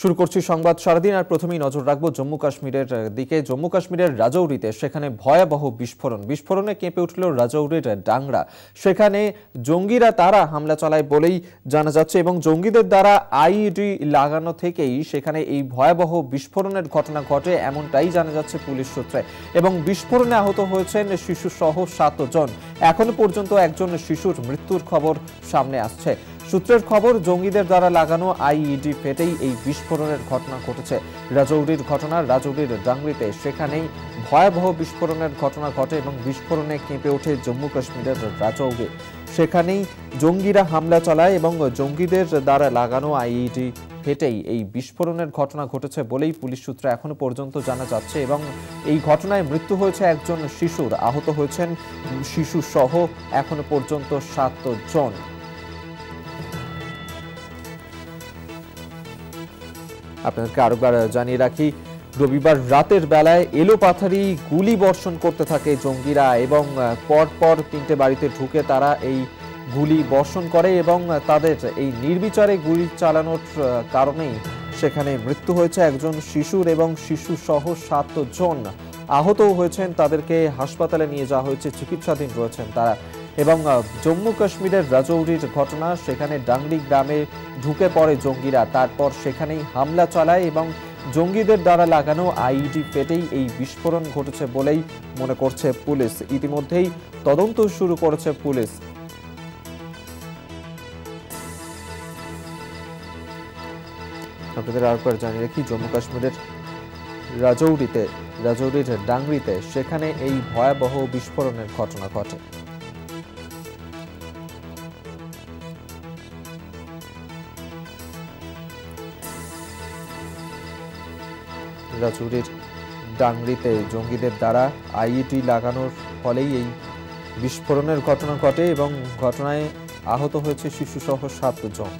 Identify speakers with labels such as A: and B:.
A: শুরু করছি সংবাদ সারাদিন, আর প্রথমেই নজর রাখব জম্মু কাশ্মীরের দিকে। জম্মু কাশ্মীরের রাজৌরিতে সেখানে ভয়াবহ বিস্ফোরণ। বিস্ফোরণে কেঁপে উঠল রাজৌরির ডাংরা। সেখানে জঙ্গিরা তারা হামলা চালায় বলেই জানা যাচ্ছে, এবং জঙ্গিদের দ্বারা আইইডি লাগানো থেকেই সেখানে এই ভয়াবহ বিস্ফোরণের ঘটনা ঘটে এমনটাই জানা যাচ্ছে পুলিশ সূত্রে। এবং বিস্ফোরণে আহত হয়েছেন শিশু সহ সাতজন। এখনও পর্যন্ত একজন শিশুর মৃত্যুর খবর সামনে আসছে। সূত্রের খবর, জঙ্গিদের দ্বারা লাগানো আইইডি ফেটেই এই বিস্ফোরণের ঘটনা ঘটেছে। রাজৌরির ঘটনা রাজৌরির ডাংরিতে। সেখানেই ভয়াবহ বিস্ফোরণের ঘটনা ঘটে এবং বিস্ফোরণে কেঁপে ওঠে জম্মু কাশ্মীরের রাজৌরি। সেখানেই জঙ্গিরা হামলা চালায় এবং জঙ্গিদের দ্বারা লাগানো আইইডি ফেটেই এই বিস্ফোরণের ঘটনা ঘটেছে বলেই পুলিশ সূত্রে এখনও পর্যন্ত জানা যাচ্ছে এবং এই ঘটনায় মৃত্যু হয়েছে একজন শিশুর। আহত হয়েছেন শিশু সহ এখনও পর্যন্ত সাতজন। আপনাদেরকে আরেকবার জানিয়ে রাখি, রবিবার রাতের বেলায় এলো পাথারি গুলি বর্ষণ করতে থাকে জঙ্গিরা এবং পর পর তিনটে বাড়িতে ঢুকে তারা এই গুলি বর্ষণ করে এবং তাদের এই নির্বিচারে গুলি চালানোর কারণেই সেখানে মৃত্যু হয়েছে একজন শিশুর এবং শিশু সহ সাতজন। আহতও হয়েছেন, তাদেরকে হাসপাতালে নিয়ে যাওয়া হয়েছে, চিকিৎসাধীন রয়েছেন তারা। এবং জম্মু কাশ্মীরের রাজৌরির ঘটনা, সেখানে ডাংরি গ্রামে ঢুকে পড়ে জঙ্গিরা। তারপর সেখানেই হামলা চালায় এবং জঙ্গিদের দ্বারা লাগানো আইইডি ফেটেই এই বিস্ফোরণ ঘটেছে বলেই মনে করছে পুলিশ। ইতিমধ্যেই তদন্ত শুরু করেছে পুলিশ। আপনাদের আরেকবার জানিয়ে রাখি, জম্মু কাশ্মীরের রাজৌরিতে, রাজৌরির ডাংরিতে, সেখানে এই ভয়াবহ বিস্ফোরণের ঘটনা ঘটে। রাজৌরির ডাংরিতে জঙ্গিদের দ্বারা আইইটি লাগানোর ফলেই এই বিস্ফোরণের ঘটনা ঘটে এবং ঘটনায় আহত হয়েছে শিশুসহ সাতজন।